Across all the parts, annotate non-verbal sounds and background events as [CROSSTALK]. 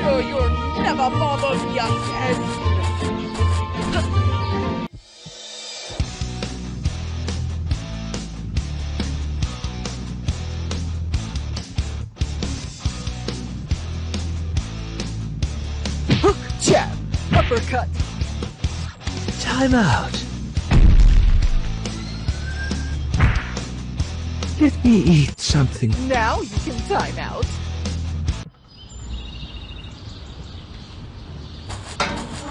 sure you'll never bother me again. Hook, jab, uppercut. Time out. Let me eat something. Now you can time out.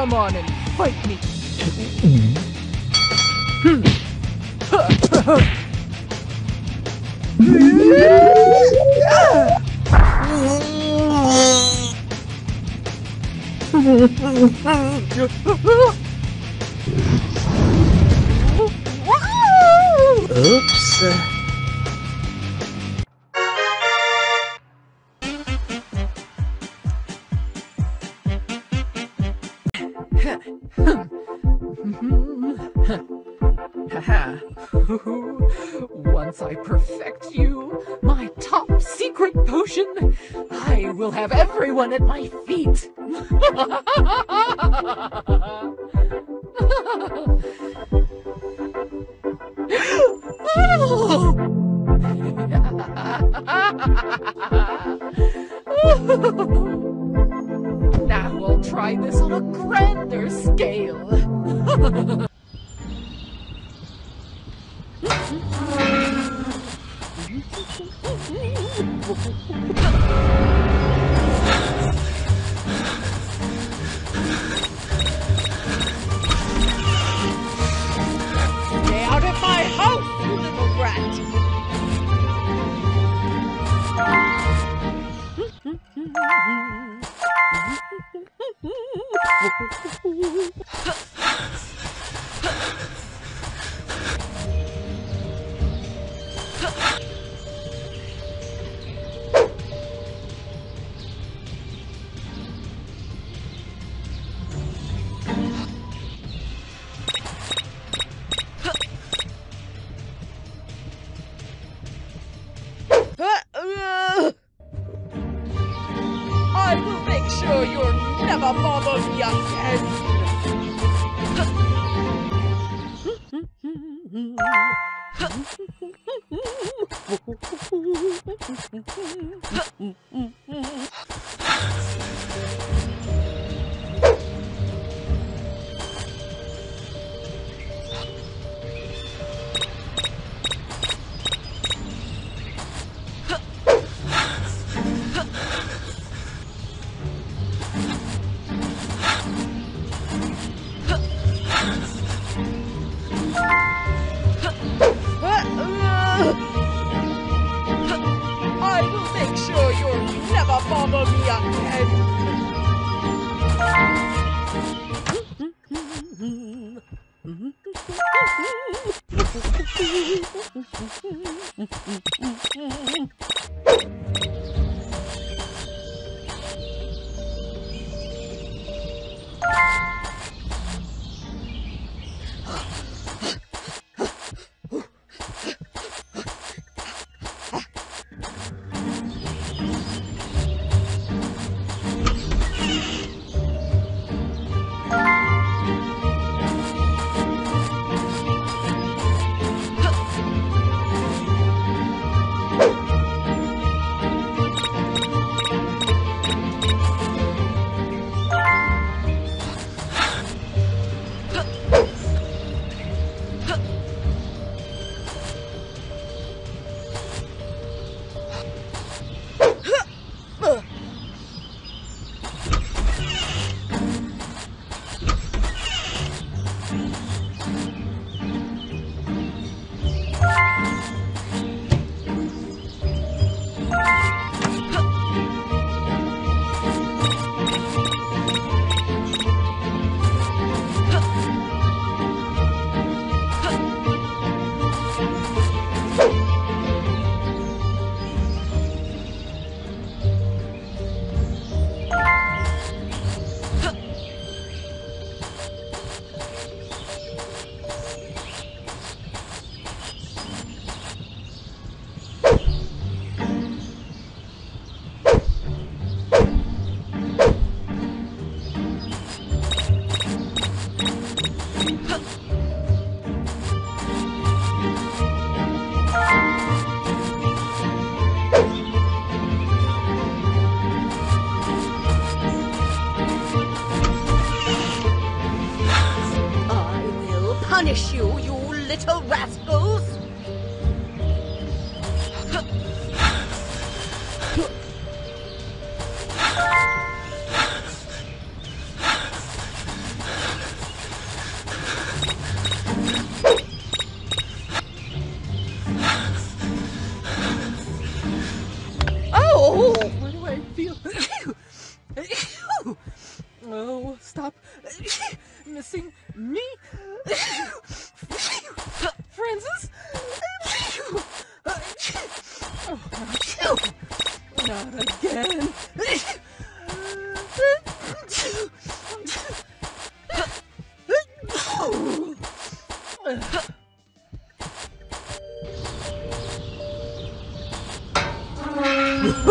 Come on and fight me. Oops. I will have everyone at my feet! now I'll try this on a grander scale! I [LAUGHS] [LAUGHS] hmm. Punish you, you little rascals! Oh,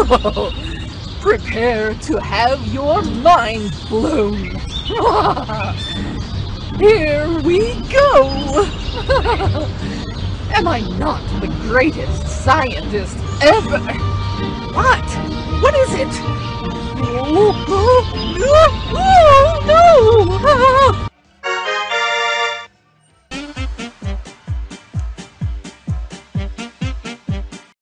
[LAUGHS] Prepare to have your mind blown! [LAUGHS] Here we go! [LAUGHS] Am I not the greatest scientist ever? What? What is it? Oh, oh, oh, oh no!